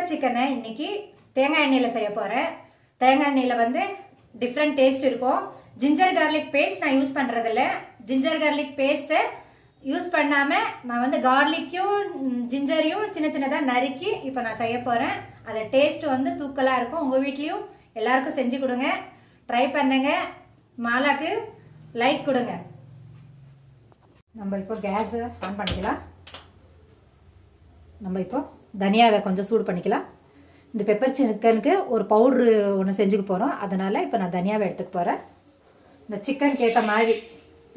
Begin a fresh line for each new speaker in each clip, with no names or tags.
Pepper சிக்கனை இன்னைக்கு தேங்காய் எண்ணெயில் செய்ய போகிறேன் தேங்காய் எண்ணெயில் வந்து டிஃப்ரெண்ட் டேஸ்ட் இருக்கும். ஜிஞ்சர் கார்லிக் பேஸ்ட் நான் யூஸ் பண்ணுறதில்ல ஜிஞ்சர் கார்லிக் பேஸ்ட்டை யூஸ் பண்ணாமல் நான் வந்து கார்லிக்கும் ஜிஞ்சரையும் சின்ன சின்னதாக நறுக்கி இப்போ நான் செய்ய போகிறேன் அதை டேஸ்ட் வந்து தூக்கலாக இருக்கும். உங்கள் வீட்லேயும் எல்லாருக்கும் செஞ்சு கொடுங்க. ட்ரை பண்ணுங்க. மாலாக்கு லைக் கொடுங்க. நம்ம இப்போ கேஸ் ஆன் பண்ணிக்கலாம். நம்ம இப்போ தனியாவை கொஞ்சம் சூடு பண்ணிக்கலாம். இந்த பெப்பர் சிக்கனுக்கு ஒரு பவுட்ரு ஒன்று செஞ்சுக்க போகிறோம் அதனால் இப்போ நான் தனியாவை எடுத்துக்க போகிறேன் இந்த சிக்கனுக்கு ஏற்ற மாதிரி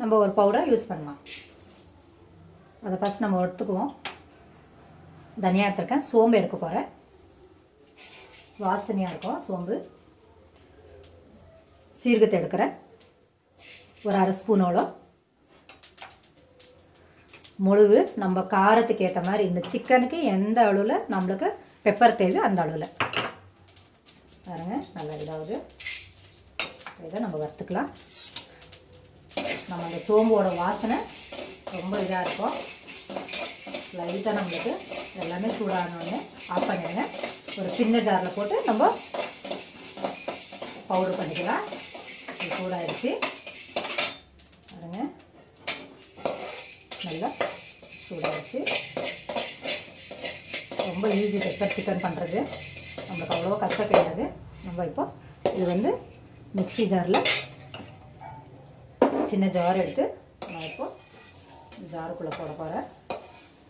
நம்ம ஒரு பவுடரை யூஸ் பண்ணலாம். அதை ஃபஸ்ட் நம்ம எடுத்துக்குவோம். தனியாக எடுத்துருக்கேன். சோம்பு எடுக்க போகிறேன் வாசனையாக இருக்கும் சோம்பு. சீர்கத்தை எடுக்கிறேன். ஒரு அரை ஸ்பூனோளோ முழுவு நம்ம காரத்துக்கு ஏற்ற மாதிரி இந்த சிக்கனுக்கு எந்த அளவில் நம்மளுக்கு பெப்பர் தேவையோ அந்த அளவில். பாருங்க நல்லா இதாவது இதை நம்ம வறுத்துக்கலாம். நம்ம அந்த சோம்போட வாசனை ரொம்ப இதாக இருக்கும். லைட்டாக நம்மளுக்கு எல்லாமே சூடானோடனே ஆஃப் பண்ணிடுங்க. ஒரு சின்ன ஜாரில் போட்டு நம்ம பவுடர் பண்ணிக்கலாம். சூடாகிடுச்சு பாருங்கள் நல்லா சூடாகிடுச்சு ரொம்ப ஈஸி பெப்பர் சிக்கன் பண்ணுறது நம்மளுக்கு அவ்வளோ கஷ்டம் கிடையாது. நம்ம இப்போ இது வந்து மிக்சி ஜாரில் சின்ன ஜார் எடுத்து நான் இப்போ ஜாருக்குள்ளே போட போகிறேன்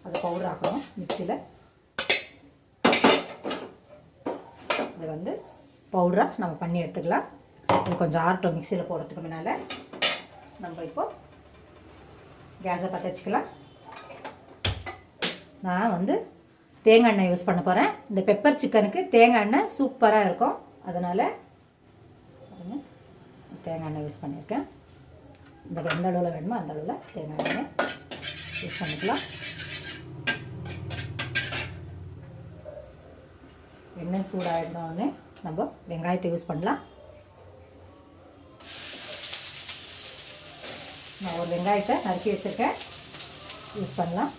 அதை பவுடர் ஆக்கணும் மிக்சியில் இது வந்து பவுடராக நம்ம பண்ணி எடுத்துக்கலாம். இது கொஞ்சம் ஆர்டோ மிக்சியில் போடுறதுக்கு முன்னால். நம்ம இப்போ கேஸை பற்ற வச்சுக்கலாம். நான் வந்து தேங்காய் எண்ணெய் யூஸ் பண்ண போகிறேன் இந்த பெப்பர் சிக்கனுக்கு தேங்காய் எண்ணெய் சூப்பராக இருக்கும். அதனால் தேங்காய் எண்ணெய் யூஸ் பண்ணியிருக்கேன். உங்களுக்கு எந்த அளவில் வேணுமோ அந்த அளவில் தேங்காய் எண்ணெய் யூஸ் பண்ணிக்கலாம். எண்ணெய் சூடாகிடனோடனே நம்ம வெங்காயத்தை யூஸ் பண்ணலாம். நான் ஒரு வெங்காயத்தை நறுக்கி வச்சுருக்கேன். யூஸ் பண்ணலாம்.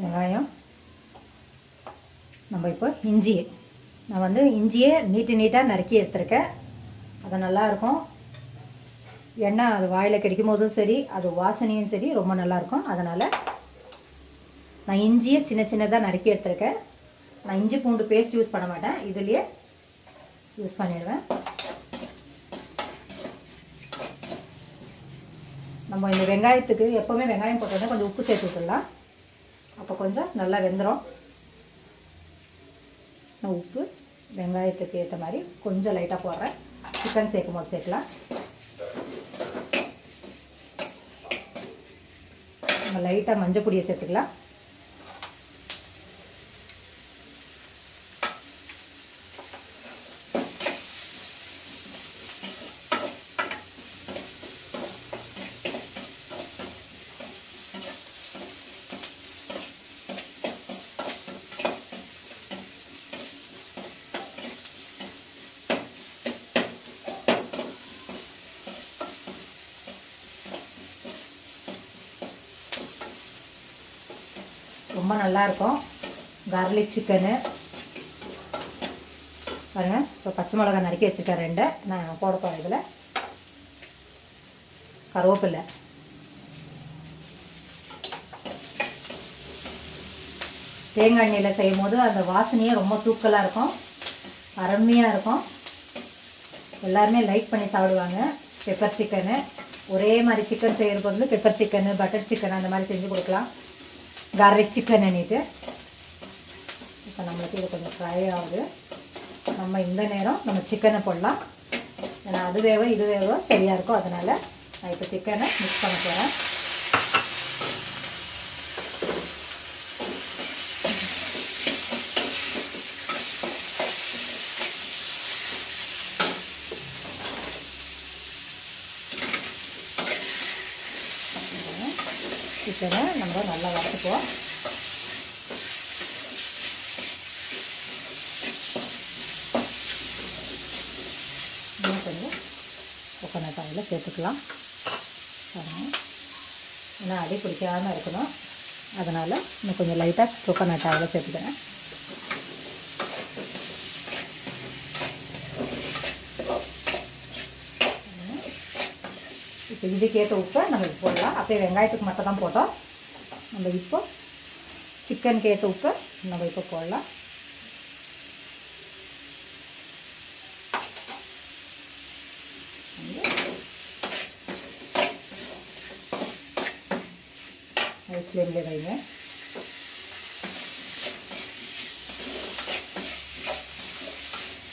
வெங்காயம். நம்ம இப்போ இஞ்சி நான் வந்து இஞ்சியை நீட்டு நீட்டாக நறுக்கி எடுத்துருக்கேன். அது நல்லாயிருக்கும் எண்ணெய் அது வாயில் கிடைக்கும் போதும் சரி அது வாசனையும் சரி ரொம்ப நல்லாயிருக்கும். அதனால் நான் இஞ்சியை சின்ன சின்னதாக நறுக்கி எடுத்துருக்கேன். நான் இஞ்சி பூண்டு பேஸ்ட் யூஸ் பண்ண மாட்டேன். இதுலேயே யூஸ் பண்ணிடுவேன். நம்ம இந்த வெங்காயத்துக்கு எப்போவுமே வெங்காயம் போட்டோன்னா கொஞ்சம் உப்பு சேர்த்து விட்டுடலாம். அப்போ கொஞ்சம் நல்லா வெந்துடும் நான் உப்பு வெங்காயத்துக்கு ஏற்ற மாதிரி கொஞ்சம் லைட்டாக போடுறேன். சிக்கன் சேர்க்கும் போது சேர்க்கலாம். நம்ம லைட்டாக மஞ்சள் பொடியை சேர்த்துக்கலாம். ரொம்ப நல்லாயிருக்கும். கார்லிக் சிக்கனு பாருங்கள் இப்போ பச்சை மிளகா நறுக்கி வச்சுருக்கேன் ரெண்டு. நான் போட போகிறேன் இதில். கருவேப்பில்லை. தேங்காய் எண்ணெயில் செய்யும் போது அந்த வாசனையே ரொம்ப தூக்கலாக இருக்கும். அருமையாக இருக்கும். எல்லாருமே லைக் பண்ணி சாப்பிடுவாங்க. பெப்பர் சிக்கனு ஒரே மாதிரி சிக்கன் செய்கிறது வந்து பெப்பர் சிக்கனு பட்டர் சிக்கன் அந்த மாதிரி செஞ்சு கொடுக்கலாம். கார்லிக் சிக்கன் அன்னிட்டு இப்போ நம்மளுக்கு இது கொஞ்சம் ஃப்ரை ஆகுது. நம்ம இந்த நேரம் நம்ம சிக்கனை போடலாம். ஏன்னா அது வேவோ இது வேவோ சரியாக இருக்கும் அதனால் நான் இப்போ சிக்கனை மிக்ஸ் பண்ண போகிறேன் சிக்கனை நம்ம நல்லா வறுத்துக்குவோம் இன்னும் கொஞ்சம் கோகோனட் ஆயில் சேர்த்துக்கலாம். ஏன்னா அடி பிடிக்காமல் இருக்கணும். அதனால் இன்னும் கொஞ்சம் லைட்டாக கோகோனட் ஆயில் சேர்த்துக்கிறேன். இதுக்கேற்ற உப்பை நம்ம போடலாம். அப்போ வெங்காயத்துக்கு மட்டும் தான் போட்டோம். நம்ம இப்போ சிக்கனுக்கு ஏற்ற உப்பை நம்ம இப்போ போடலாம். ஹை ஃப்ளேமில் வைங்க.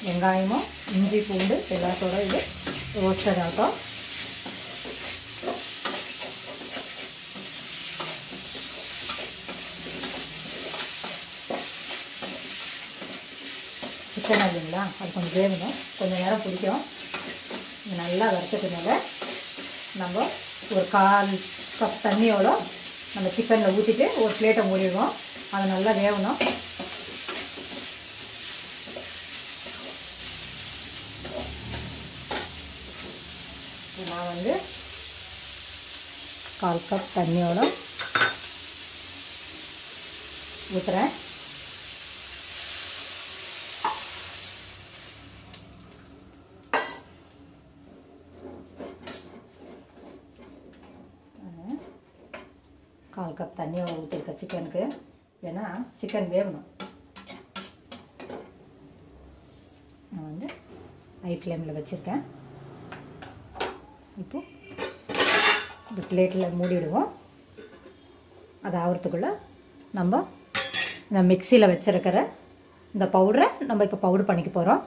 வெங்காயமும் இஞ்சி பூண்டு எல்லாத்தோட இது ரோஸ்டட் ஆகும் சிக்கன் அது கொஞ்சம் வேகணும். கொஞ்சம் நேரம் பிடிக்கும். நல்லா வறுத்ததுனால நம்ம ஒரு கால் கப் தண்ணியோட நம்ம சிக்கனில் ஊற்றிட்டு ஒரு பிளேட்டை மூடிடுவோம். அது நல்லா வேகணும். நான் வந்து கால் கப் தண்ணியோட ஊற்றுறேன் கால் கப் தண்ணி ஊற்றிருக்க சிக்கனுக்கு ஏன்னா சிக்கன் வேகணும். நான் வந்து ஹை ஃப்ளேமில் வச்சுருக்கேன். இப்போ இந்த பிளேட்டில் மூடிடுவோம். அது ஆகிறதுக்குள்ளே நம்ம இந்த மிக்சியில் வச்சுருக்கிற இந்த பவுடரை நம்ம இப்போ பவுடர் பண்ணிக்க போகிறோம்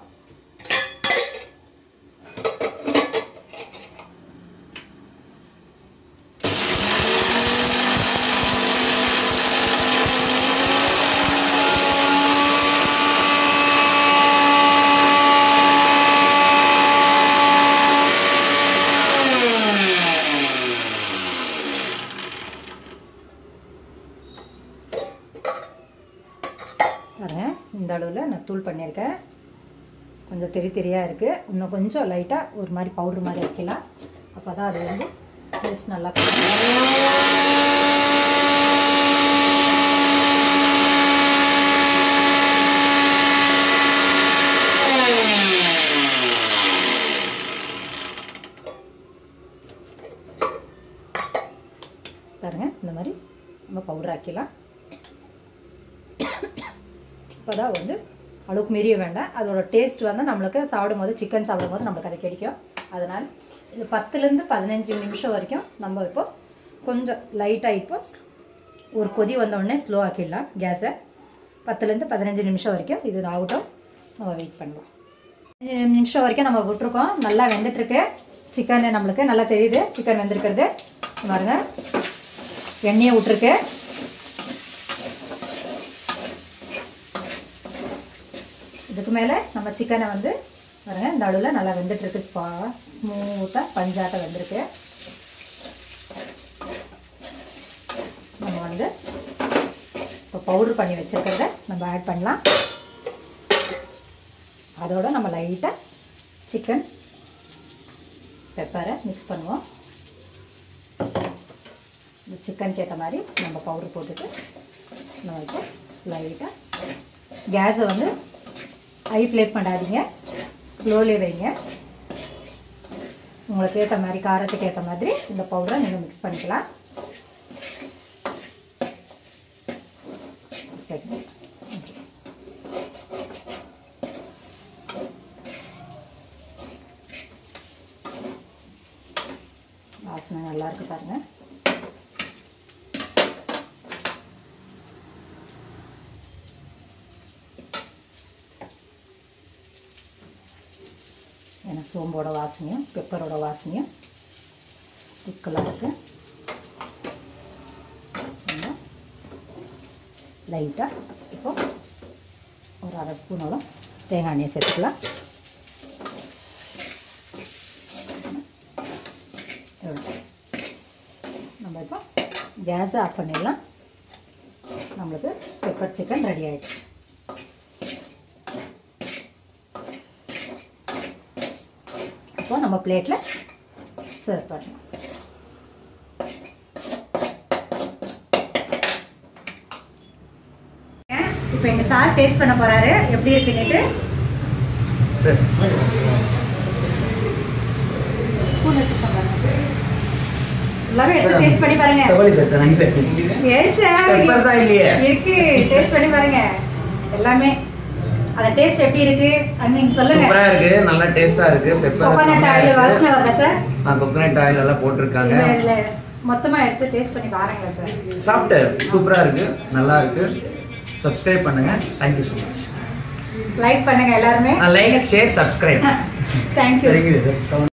பாருங்கள் இந்த அளவில் நான் தூள் பண்ணியிருக்கேன். கொஞ்சம் தெரி தெரியாக இருக்குது இன்னும் கொஞ்சம் லைட்டாக ஒரு மாதிரி பவுடர் மாதிரி வைக்கலாம். அப்போ தான் அது வந்து டேஸ்ட் நல்லா பாருங்கள் பாருங்க இந்த மாதிரி நம்ம பவுடர் ஆக்கிடலாம். இப்போ தான் வந்து அளவுக்கு மீறிய வேண்டாம். அதோட டேஸ்ட் வந்து நம்மளுக்கு சாப்பிடும் போது சிக்கன் சாப்பிடும் போது நம்மளுக்கு அது கிடைக்கும். அதனால் இது பத்துலேருந்து பதினஞ்சு நிமிஷம் வரைக்கும் நம்ம இப்போ கொஞ்சம் லைட்டாக இப்போ ஒரு கொதி வந்தோடனே ஸ்லோ ஆக்கிடலாம் கேஸை பத்துலேருந்து பதினஞ்சு நிமிஷம் வரைக்கும் இது ஆகட்டும் நம்ம வெயிட் பண்ணலாம். பதினஞ்சு நிமிஷம் வரைக்கும் நம்ம விட்டுருக்கோம். நல்லா வெந்துட்டுருக்கு. சிக்கன் நம்மளுக்கு நல்லா தெரியுது. சிக்கன் வெந்திருக்கிறது. பாருங்கள் எண்ணெயை விட்டுருக்கு. இதுக்கு மேலே நம்ம சிக்கனை வந்து பாருங்க இந்த அளவில் நல்லா வெந்துட்டுருக்கு. ஸ்பா ஸ்மூத்தாக பஞ்சாட்டை வெந்திருக்கு. நம்ம வந்து இப்போ பவுட்ரு பண்ணி வச்சுருக்கிறத நம்ம ஆட் பண்ணலாம். அதோட நம்ம லைட்டாக சிக்கன் பெப்பரை மிக்ஸ் பண்ணுவோம். இந்த சிக்கனுக்கு ஏற்ற மாதிரி நம்ம பவுடர் போட்டுட்டு நம்ம இப்போ லைட்டாக கேஸை வந்து ஹை ஃப்ளேம் பண்ணாதீங்க. ஸ்லோலே வைங்க. உங்களுக்கு ஏற்ற மாதிரி காரத்துக்கு ஏற்ற மாதிரி இந்த பவுடரை நீங்கள் மிக்ஸ் பண்ணிக்கலாம். சரி. வாசனை நல்லாயிருக்கு பாருங்கள் சோம்போட வாசனையும் பெப்பரோட வாசனையும் தூக்கலாக இருக்குது லைட்டாக இப்போ ஒரு அரை ஸ்பூனோட தேங்காய் எண்ணெய் சேர்த்துக்கலாம். எவ்வளோ நம்ம இப்போ கேஸை ஆஃப் பண்ணிடலாம். நம்மளுக்கு பெப்பர் சிக்கன் ரெடி ஆகிடுச்சு நம்ம பிளேட்டில் சர்வ் பண்ணலாம். இப்போ எங்கள் சார் டேஸ்ட் பண்ண போகிறாரு எப்படி இருக்குன்னுட்டு? எல்லாரும் எடுத்து டேஸ்ட் பண்ணி பாருங்க. ஏன் சார்? இருக்கு டேஸ்ட் பண்ணி பாருங்க. எல்லாமே. அந்த டேஸ்ட் எப்படி இருக்கு? நீங்க சொல்லுங்க.
சூப்பரா இருக்கு நல்லா டேஸ்டா இருக்கு. பெப்பர்
கோகோனட் ஆயில் வாசனை வருதா சார்
கோகோனட் ஆயில் எல்லாம் போட்டிருக்காங்க.
மொத்தமா எடுத்து டேஸ்ட் பண்ணி பாருங்க சார்
சாப்பிட்டு சூப்பரா இருக்கு நல்லா இருக்கு. சப்ஸ்கிரைப் பண்ணுங்க. தேங்க்யூ ஸோ மச்
லைக் பண்ணுங்க எல்லாருமே.
Like share subscribe
thank you
சரிங்க சார்